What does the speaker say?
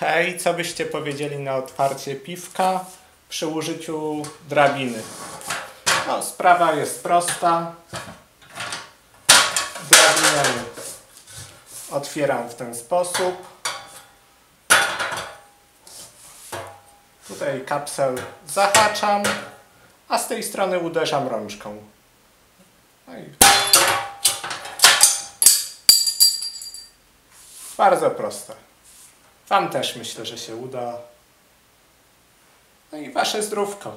Hej, co byście powiedzieli na otwarcie piwka przy użyciu drabiny? No, sprawa jest prosta. Drabinę otwieram w ten sposób. Tutaj kapsel zahaczam, a z tej strony uderzam rączką. No i bardzo proste. Wam też myślę, że się uda. No i wasze zdrówko.